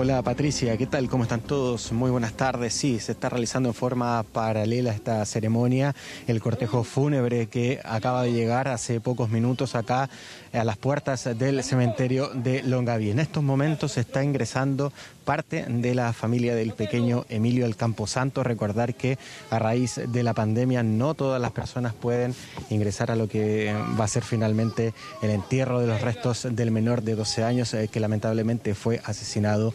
Hola Patricia, ¿qué tal? ¿Cómo están todos? Muy buenas tardes. Sí, se está realizando en forma paralela esta ceremonia, el cortejo fúnebre que acaba de llegar hace pocos minutos acá a las puertas del cementerio de Longaví. En estos momentos se está ingresando parte de la familia del pequeño Emilio del Camposanto. Recordar que a raíz de la pandemia no todas las personas pueden ingresar a lo que va a ser finalmente el entierro de los restos del menor de 12 años eh, que lamentablemente fue asesinado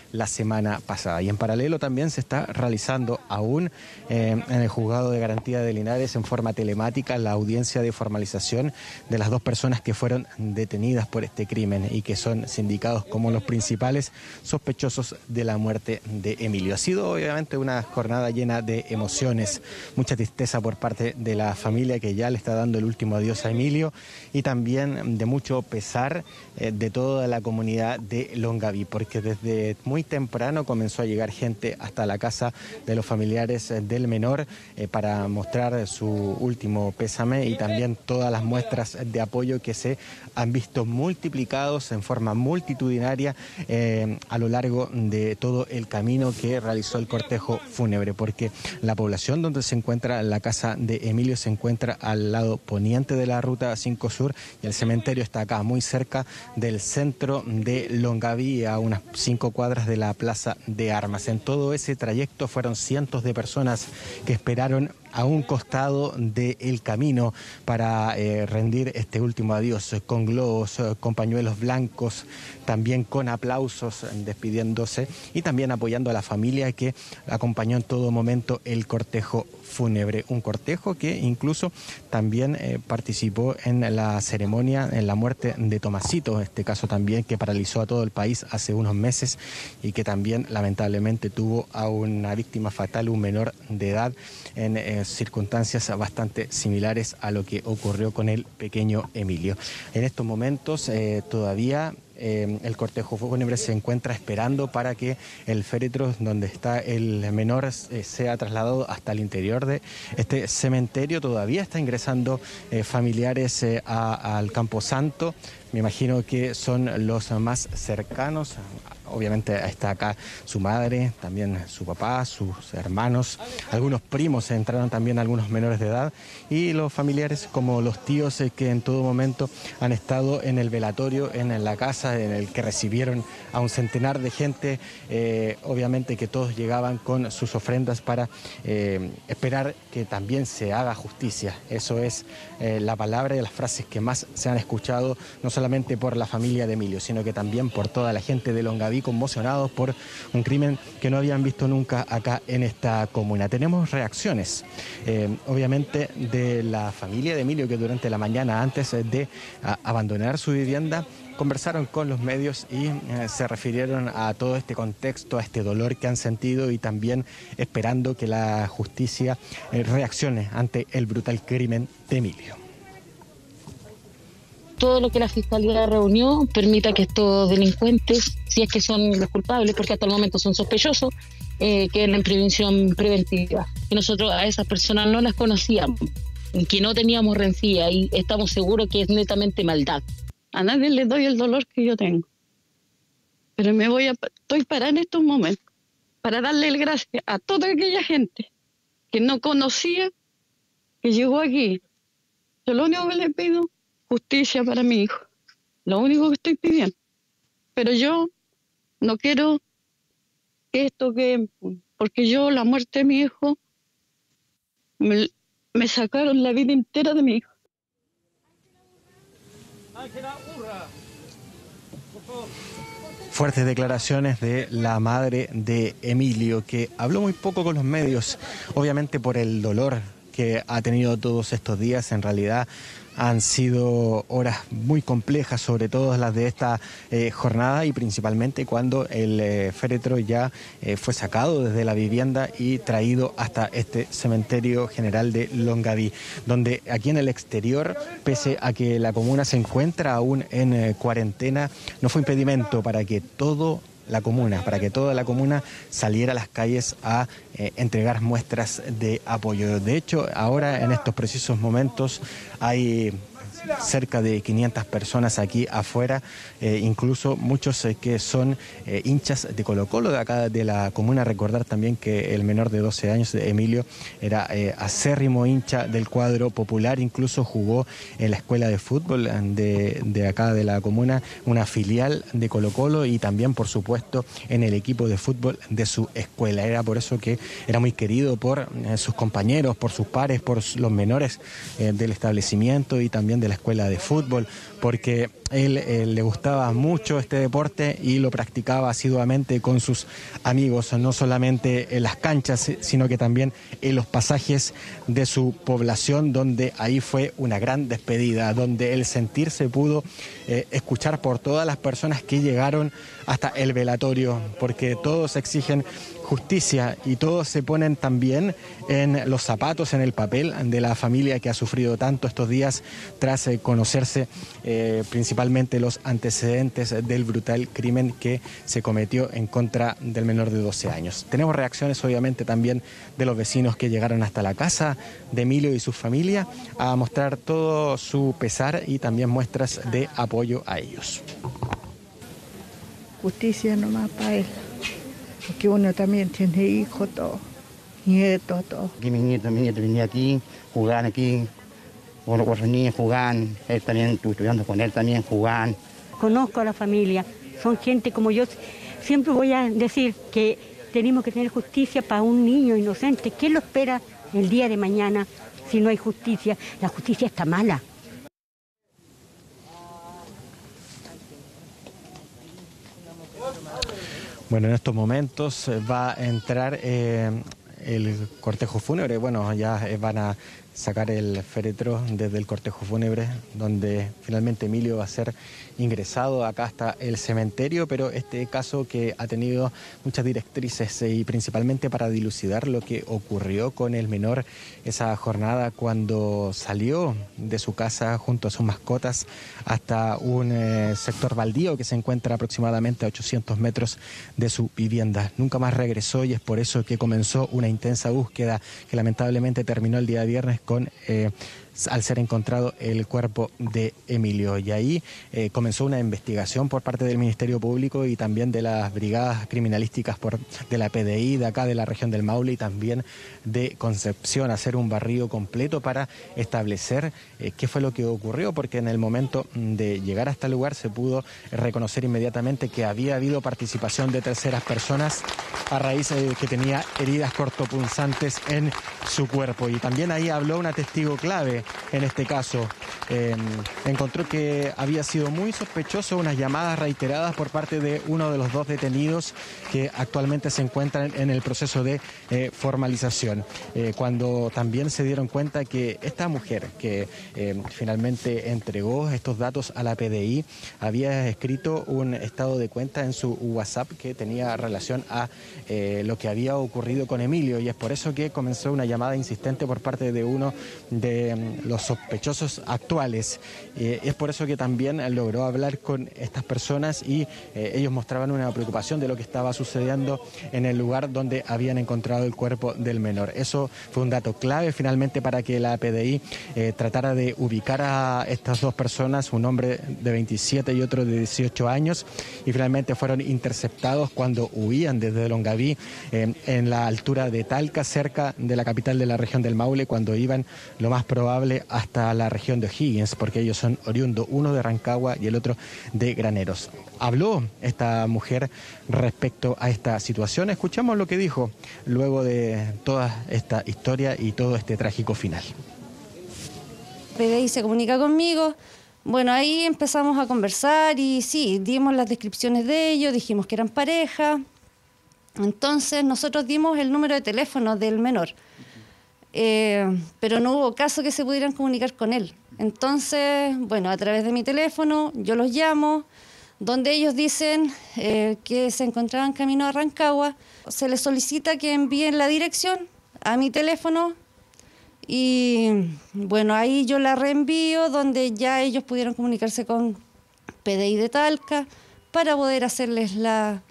la semana pasada. Y en paralelo también se está realizando aún eh, en el juzgado de garantía de Linares en forma telemática la audiencia de formalización de las dos personas que fueron detenidas por este crimen y que son sindicados como los principales sospechosos de la muerte de Emilio. Ha sido obviamente una jornada llena de emociones, mucha tristeza por parte de la familia que ya le está dando el último adiós a Emilio y también de mucho pesar eh, de toda la comunidad de Longaví, porque desde muy temprano comenzó a llegar gente hasta la casa de los familiares eh, del menor eh, para mostrar su último pésame y también todas las muestras de apoyo que se han visto multiplicados en forma multitudinaria a lo largo de todo el camino que realizó el cortejo fúnebre, porque la población donde se encuentra la casa de Emilio se encuentra al lado poniente de la ruta 5 Sur y el cementerio está acá, muy cerca del centro de Longaví, a unas cinco cuadras de la Plaza de Armas. En todo ese trayecto fueron cientos de personas que esperaron a un costado del camino para eh, rendir este último adiós con globos, con pañuelos blancos, también con aplausos despidiéndose y también apoyando a la familia que acompañó en todo momento el cortejo fúnebre, un cortejo que incluso también eh, participó en la ceremonia, en la muerte de Tomasito, este caso también que paralizó a todo el país hace unos meses y que también lamentablemente tuvo a una víctima fatal, un menor de edad, en eh, circunstancias bastante similares a lo que ocurrió con el pequeño Emilio. En estos momentos eh, todavía eh, el cortejo fúnebre se encuentra esperando para que el féretro donde está el menor eh, sea trasladado hasta el interior de este cementerio. Todavía está ingresando eh, familiares al Camposanto. Me imagino que son los más cercanos obviamente está acá su madre, también su papá, sus hermanos, algunos primos entraron también algunos menores de edad y los familiares como los tíos eh, que en todo momento han estado en el velatorio, en la casa en el que recibieron a un centenar de gente, eh, obviamente que todos llegaban con sus ofrendas para eh, esperar que también se haga justicia. Eso es la palabra y las frases que más se han escuchado, no solamente por la familia de Emilio, sino que también por toda la gente de Longaví conmocionados por un crimen que no habían visto nunca acá en esta comuna. Tenemos reacciones, eh, obviamente, de la familia de Emilio que durante la mañana, antes de abandonar su vivienda, conversaron con los medios y eh, se refirieron a todo este contexto, a este dolor que han sentido y también esperando que la justicia eh, reaccione ante el brutal crimen de Emilio todo lo que la fiscalía reunió permita que estos delincuentes, si es que son los culpables, porque hasta el momento son sospechosos, eh, queden en prevención preventiva. Y nosotros a esas personas no las conocíamos, que no teníamos rencilla y estamos seguros que es netamente maldad. A nadie le doy el dolor que yo tengo. Pero me voy a, estoy para en estos momentos, para darle el gracias a toda aquella gente que no conocía, que llegó aquí. Yo lo único que le pido justicia para mi hijo. Lo único que estoy pidiendo. Pero yo no quiero que esto que, porque yo la muerte de mi hijo, me sacaron la vida entera de mi hijo. Fuertes declaraciones de la madre de Emilio, que habló muy poco con los medios, obviamente por el dolor que ha tenido todos estos días. En realidad han sido horas muy complejas, sobre todo las de esta eh, jornada y principalmente cuando el eh, féretro ya eh, fue sacado desde la vivienda y traído hasta este cementerio general de Longaví, donde aquí en el exterior, pese a que la comuna se encuentra aún en cuarentena, no fue impedimento para que todo la comuna, para que toda la comuna saliera a las calles a eh, entregar muestras de apoyo. De hecho, ahora en estos precisos momentos hay cerca de 500 personas aquí afuera, eh, incluso muchos eh, que son eh, hinchas de Colo Colo de acá de la comuna. Recordar también que el menor de 12 años, Emilio, era acérrimo hincha del cuadro popular, incluso jugó en la escuela de fútbol de, de acá de la comuna, una filial de Colo Colo y también, por supuesto, en el equipo de fútbol de su escuela. Era por eso que era muy querido por sus compañeros, por sus pares, por los menores del establecimiento y también de la escuela de fútbol, porque él, le gustaba mucho este deporte y lo practicaba asiduamente con sus amigos, no solamente en las canchas, sino que también en los pasajes de su población, donde ahí fue una gran despedida, donde el sentir se pudo eh, escuchar por todas las personas que llegaron hasta el velatorio, porque todos exigen justicia y todos se ponen también en los zapatos, en el papel de la familia que ha sufrido tanto estos días tras eh, conocerse eh, principalmente los antecedentes del brutal crimen que se cometió en contra del menor de 12 años. Tenemos reacciones obviamente también de los vecinos que llegaron hasta la casa de Emilio y su familia a mostrar todo su pesar y también muestras de apoyo a ellos. Justicia nomás para él porque uno también tiene hijos, todo, nietos, todo. Aquí mi nieto, mi nieto venía aquí, jugaban aquí, con los niños jugaban, él también, estudiando con él también, jugaban. Conozco a la familia, son gente como yo. Siempre voy a decir que tenemos que tener justicia para un niño inocente. ¿Qué lo espera el día de mañana si no hay justicia? La justicia está mala. Bueno, en estos momentos eh, va a entrar eh, el cortejo fúnebre. Bueno, ya eh, van a sacar el féretro desde el cortejo fúnebre, donde finalmente Emilio va a ser ingresado acá hasta el cementerio, pero este caso que ha tenido muchas directrices y principalmente para dilucidar lo que ocurrió con el menor esa jornada cuando salió de su casa junto a sus mascotas hasta un eh, sector baldío que se encuentra aproximadamente a 800 metros de su vivienda. Nunca más regresó y es por eso que comenzó una intensa búsqueda que lamentablemente terminó el día viernes con... Eh, al ser encontrado el cuerpo de Emilio. Y ahí eh, comenzó una investigación por parte del Ministerio Público y también de las brigadas criminalísticas por, de la PDI de acá de la región del Maule y también de Concepción, hacer un barrido completo para establecer eh, qué fue lo que ocurrió, porque en el momento de llegar hasta el lugar se pudo reconocer inmediatamente que había habido participación de terceras personas a raíz de que tenía heridas cortopunzantes en su cuerpo. Y también ahí habló una testigo clave en este caso. Em, encontró que había sido muy sospechoso unas llamadas reiteradas por parte de uno de los dos detenidos que actualmente se encuentran en el proceso de eh, formalización. Eh, cuando también se dieron cuenta que esta mujer que em, finalmente entregó estos datos a la PDI había escrito un estado de cuenta en su WhatsApp que tenía relación a eh, lo que había ocurrido con Emilio y es por eso que comenzó una llamada insistente por parte de uno de los sospechosos actuales. Eh, es por eso que también logró hablar con estas personas y eh, ellos mostraban una preocupación de lo que estaba sucediendo en el lugar donde habían encontrado el cuerpo del menor. Eso fue un dato clave finalmente para que la PDI eh, tratara de ubicar a estas dos personas, un hombre de 27 y otro de 18 años, y finalmente fueron interceptados cuando huían desde Longaví en la altura de Talca, cerca de la capital de la región del Maule, cuando iban lo más probable hasta la región de O'Higgins, porque ellos son oriundos, uno de Rancagua y el otro de Graneros. Habló esta mujer respecto a esta situación. Escuchamos lo que dijo luego de toda esta historia y todo este trágico final. PDI se comunica conmigo. Bueno, ahí empezamos a conversar y sí, dimos las descripciones de ellos, dijimos que eran pareja. Entonces nosotros dimos el número de teléfono del menor. Eh, pero no hubo caso que se pudieran comunicar con él. Entonces, bueno, a través de mi teléfono yo los llamo, donde ellos dicen eh, que se encontraban camino a Rancagua, se les solicita que envíen la dirección a mi teléfono y bueno, ahí yo la reenvío donde ya ellos pudieron comunicarse con PDI de Talca para poder hacerles la,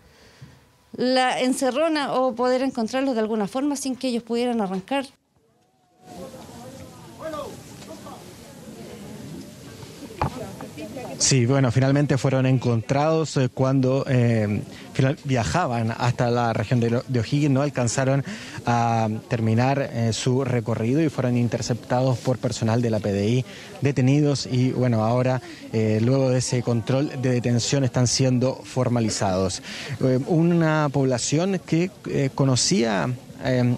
la encerrona o poder encontrarlos de alguna forma sin que ellos pudieran arrancar Sí, bueno, finalmente fueron encontrados eh, cuando eh, viajaban hasta la región de, O'Higgins, no alcanzaron a terminar eh, su recorrido y fueron interceptados por personal de la PDI, detenidos y bueno, ahora luego de ese control de detención están siendo formalizados. una población que conocía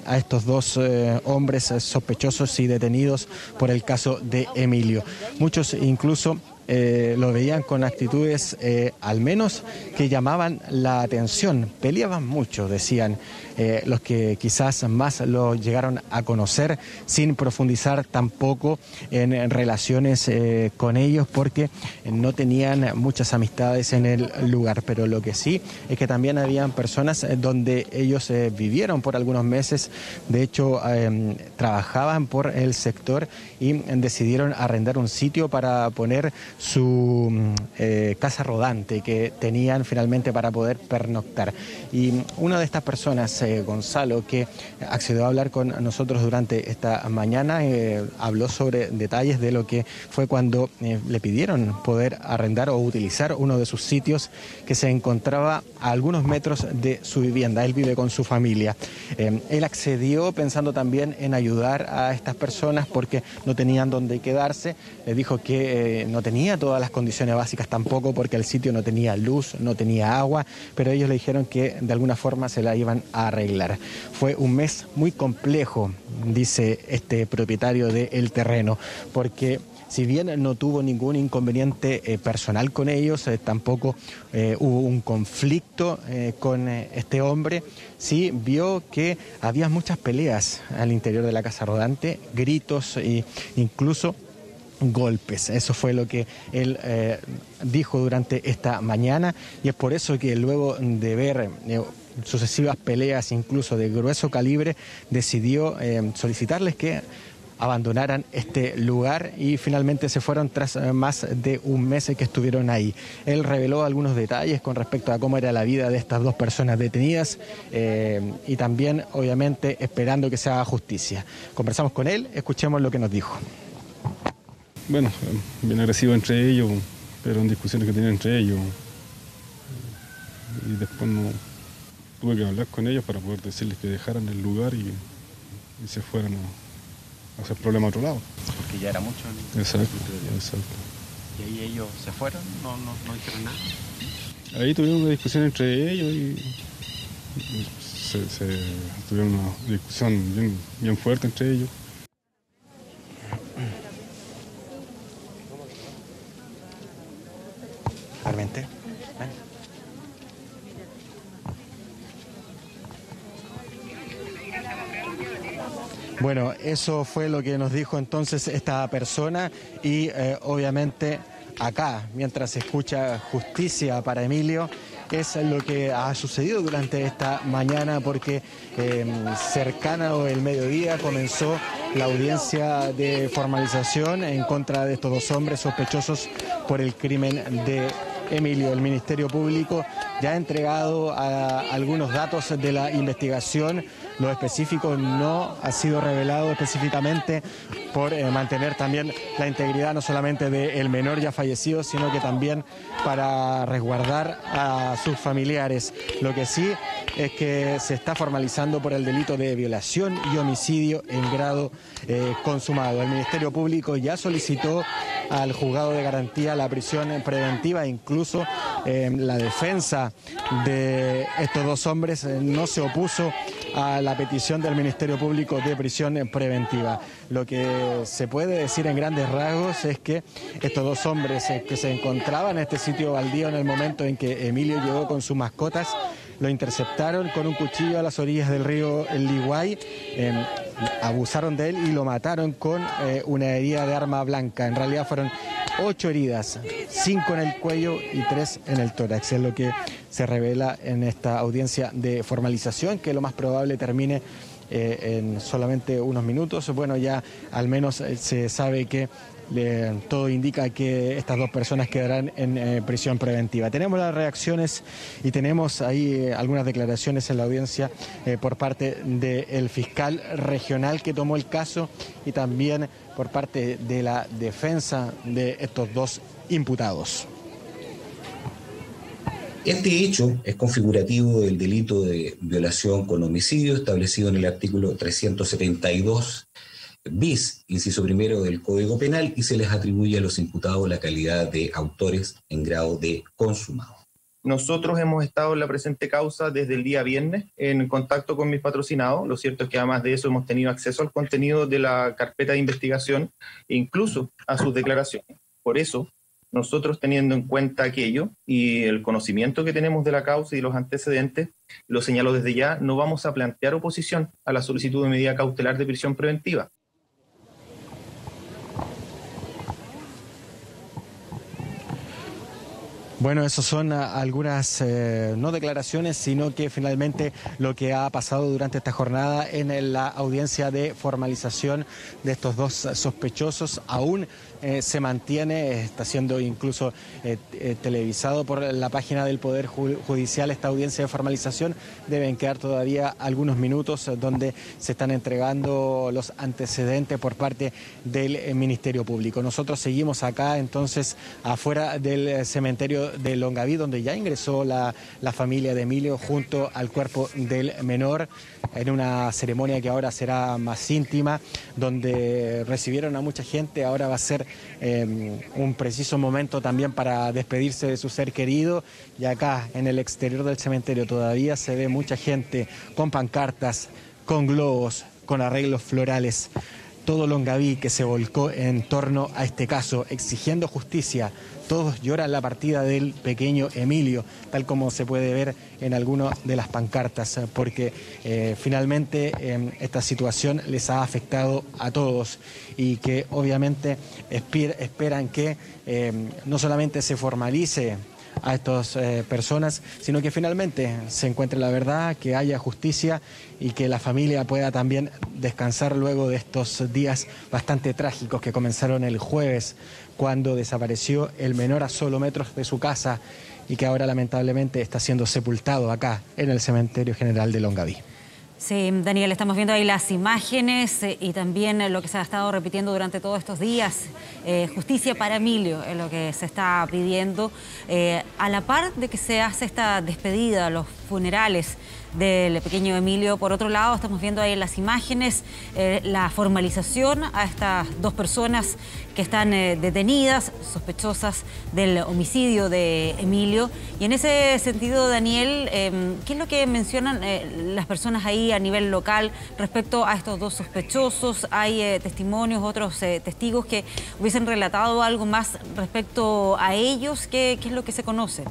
a estos dos hombres sospechosos y detenidos por el caso de Emilio. Muchos incluso eh, lo veían con actitudes eh, al menos que llamaban la atención. Peleaban mucho, decían eh, los que quizás más lo llegaron a conocer, sin profundizar tampoco en, relaciones con ellos, porque no tenían muchas amistades en el lugar. Pero lo que sí es que también habían personas donde ellos vivieron por algunos meses, de hecho trabajaban por el sector y decidieron arrendar un sitio para poner su mm, eh, casa rodante que tenían finalmente para poder pernoctar. Y una de estas personas, eh, Gonzalo, que accedió a hablar con nosotros durante esta mañana, eh, habló sobre detalles de lo que fue cuando le pidieron poder arrendar o utilizar uno de sus sitios que se encontraba a algunos metros de su vivienda. Él vive con su familia. él accedió pensando también en ayudar a estas personas porque no tenían dónde quedarse. Le dijo que no tenía todas las condiciones básicas tampoco porque el sitio no tenía luz, no tenía agua, pero ellos le dijeron que de alguna forma se la iban a arreglar. Fue un mes muy complejo, dice este propietario del terreno, porque si bien no tuvo ningún inconveniente eh, personal con ellos, eh, tampoco eh, hubo un conflicto con este hombre, sí vio que había muchas peleas al interior de la casa rodante, gritos e incluso golpes. Eso fue lo que él eh, dijo durante esta mañana y es por eso que luego de ver eh, sucesivas peleas incluso de grueso calibre decidió eh, solicitarles que abandonaran este lugar y finalmente se fueron tras más de un mes que estuvieron ahí. Él reveló algunos detalles con respecto a cómo era la vida de estas dos personas detenidas y también obviamente esperando que se haga justicia. Conversamos con él, escuchemos lo que nos dijo bueno, bien agresivo entre ellos, pero en discusiones que tenían entre ellos. Y después no tuve que hablar con ellos para poder decirles que dejaran el lugar y, se fueran a, hacer problemas a otro lado. Porque ya era mucho. Exacto, exacto. ¿Y ahí ellos se fueron? ¿No, no, dijeron nada? Ahí tuvieron una discusión entre ellos y, se, tuvieron una discusión bien, bien fuerte entre ellos. Bueno, eso fue lo que nos dijo entonces esta persona y eh, obviamente acá, mientras se escucha justicia para Emilio, es lo que ha sucedido durante esta mañana porque eh, cercano el mediodía comenzó la audiencia de formalización en contra de estos dos hombres sospechosos por el crimen de Emilio. El Ministerio Público ya ha entregado algunos datos de la investigación. Lo específico no ha sido revelado específicamente por eh, mantener también la integridad no solamente del menor ya fallecido, sino que también para resguardar a sus familiares. Lo que sí es que se está formalizando por el delito de violación y homicidio en grado eh, consumado. El Ministerio Público ya solicitó al juzgado de garantía la prisión preventiva, incluso eh, la defensa de estos dos hombres eh, no se opuso a la petición del Ministerio Público de prisión preventiva. Lo que se puede decir en grandes rasgos es que estos dos hombres que se encontraban en este sitio baldío en el momento en que Emilio llegó con sus mascotas, lo interceptaron con un cuchillo a las orillas del río Liguay, em, abusaron de él y lo mataron con eh, una herida de arma blanca. En realidad fueron ocho heridas, cinco en el cuello y tres en el tórax. Es lo que se revela en esta audiencia de formalización, que lo más probable termine eh, en solamente unos minutos. Bueno, ya al menos eh, se sabe que todo indica que estas dos personas quedarán en eh, prisión preventiva. Tenemos las reacciones y tenemos ahí eh, algunas declaraciones en la audiencia eh, por parte del fiscal regional que tomó el caso y también por parte de la defensa de estos dos imputados. Este hecho es configurativo del delito de violación con homicidio establecido en el artículo 372 bis, inciso primero del Código Penal, y se les atribuye a los imputados la calidad de autores en grado de consumado. Nosotros hemos estado en la presente causa desde el día viernes en contacto con mis patrocinados. Lo cierto es que además de eso hemos tenido acceso al contenido de la carpeta de investigación e incluso a sus declaraciones. Por eso, nosotros teniendo en cuenta aquello y el conocimiento que tenemos de la causa y los antecedentes, lo señalo desde ya, no vamos a plantear oposición a la solicitud de medida cautelar de prisión preventiva. Bueno, eso son ah, algunas, eh, no declaraciones, sino que finalmente lo que ha pasado durante esta jornada en la audiencia de formalización de estos dos sospechosos. Aún eh, se mantiene, está siendo incluso eh, eh, televisado por la página del Poder Judicial esta audiencia de formalización. Deben quedar todavía algunos minutos donde se están entregando los antecedentes por parte del Ministerio Público. Nosotros seguimos acá entonces afuera del cementerio de Longaví, donde ya ingresó la, la familia de Emilio junto al cuerpo del menor en una ceremonia que ahora será más íntima, donde recibieron a mucha gente, ahora va a ser Em, un preciso momento también para despedirse de su ser querido. Y acá en el exterior del cementerio todavía se ve mucha gente con pancartas, con globos, con arreglos florales todo Longaví que se volcó en torno a este caso, exigiendo justicia. Todos lloran la partida del pequeño Emilio, tal como se puede ver en algunas de las pancartas, porque eh, finalmente em, esta situación les ha afectado a todos y que obviamente esperan que em, no solamente se formalice a estas eh, personas, sino que finalmente se encuentre la verdad, que haya justicia y que la familia pueda también descansar luego de estos días bastante trágicos que comenzaron el jueves, cuando desapareció el menor a solo metros de su casa y que ahora lamentablemente está siendo sepultado acá en el Cementerio General de Longaví. Sí, Daniel, estamos viendo ahí las imágenes eh, y también eh, lo que se ha estado repitiendo durante todos estos días. Eh, justicia para Emilio es lo que se está pidiendo. a la par de que se hace esta despedida, los funerales del pequeño Emilio. Por otro lado, estamos viendo ahí en las imágenes eh, la formalización a estas dos personas que están eh, detenidas, sospechosas del homicidio de Emilio. Y en ese sentido, Daniel, em, ¿qué es lo que mencionan eh, las personas ahí a nivel local respecto a estos dos sospechosos? ¿Hay testimonios, otros testigos que hubiesen relatado algo más respecto a ellos? ¿Qué, qué es lo que se conoce?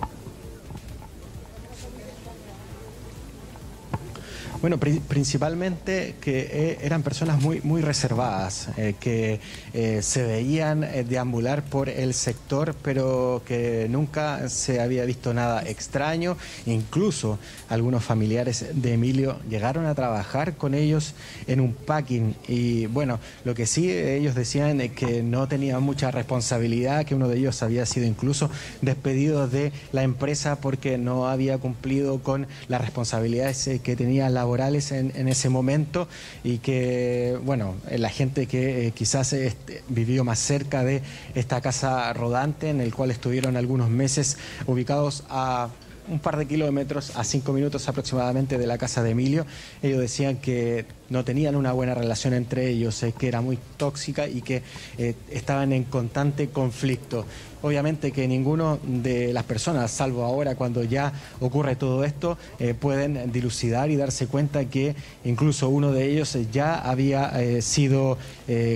Bueno, principalmente que eh, eran personas muy, muy reservadas, eh, que eh, se veían deambular por el sector, pero que nunca se había visto nada extraño. Incluso algunos familiares de Emilio llegaron a trabajar con ellos en un packing. Y bueno, lo que sí ellos decían es que no tenían mucha responsabilidad, que uno de ellos había sido incluso despedido de la empresa porque no había cumplido con las responsabilidades que tenía la en, ese momento y que, bueno, la gente que eh, quizás este, vivió más cerca de esta casa rodante en el cual estuvieron algunos meses ubicados a un par de kilómetros, a cinco minutos aproximadamente de la casa de Emilio. Ellos decían que no tenían una buena relación entre ellos, eh, que era muy tóxica y que eh, estaban en constante conflicto. Obviamente que ninguno de las personas, salvo ahora cuando ya ocurre todo esto, eh, pueden dilucidar y darse cuenta que incluso uno de ellos ya había sido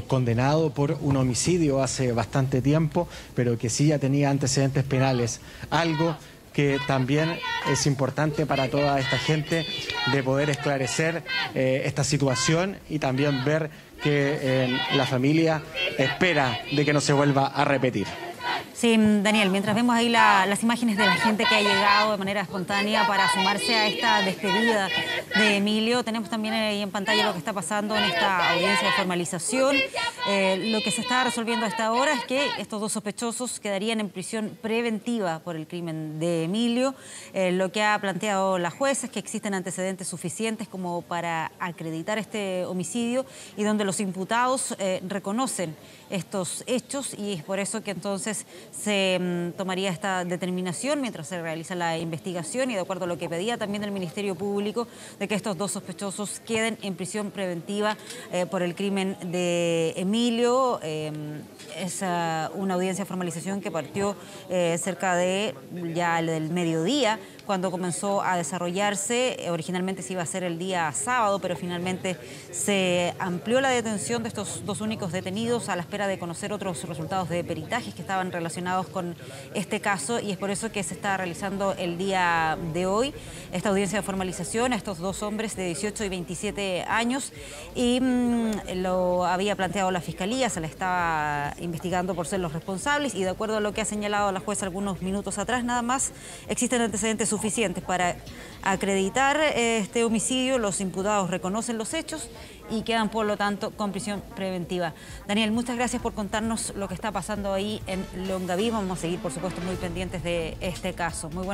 condenado por un homicidio hace bastante tiempo, pero que sí ya tenía antecedentes penales. Algo que también es importante para toda esta gente de poder esclarecer eh, esta situación y también ver que eh, la familia espera de que no se vuelva a repetir. Sí, Daniel, mientras vemos ahí las imágenes de la gente que ha llegado de manera espontánea para sumarse a esta despedida de Emilio, tenemos también ahí en pantalla lo que está pasando en esta audiencia de formalización. Eh, lo que se está resolviendo hasta ahora es que estos dos sospechosos quedarían en prisión preventiva por el crimen de Emilio. Eh, lo que ha planteado la jueza es que existen antecedentes suficientes como para acreditar este homicidio y donde los imputados eh, reconocen estos hechos y es por eso que entonces se mm, tomaría esta determinación mientras se realiza la investigación y de acuerdo a lo que pedía también el Ministerio Público de que estos dos sospechosos queden en prisión preventiva eh, por el crimen de Emilio. Em, es una audiencia de formalización que partió eh, cerca de ya del mediodía cuando comenzó a desarrollarse. Originalmente se iba a hacer el día sábado, pero finalmente se amplió la detención de estos dos únicos detenidos a la espera de conocer otros resultados de peritajes que estaban relacionados con este caso y es por eso que se está realizando el día de hoy esta audiencia de formalización a estos dos hombres de 18 y 27 años y mm, lo había planteado la Fiscalía, se le estaba investigando por ser los responsables y de acuerdo a lo que ha señalado la jueza algunos minutos atrás nada más existen antecedentes suficientes para acreditar eh, este homicidio, los imputados reconocen los hechos y quedan por lo tanto con prisión preventiva. Daniel, muchas gracias por contarnos lo que está pasando ahí en Longaví. Vamos a seguir por supuesto muy pendientes de este caso. Muy buenas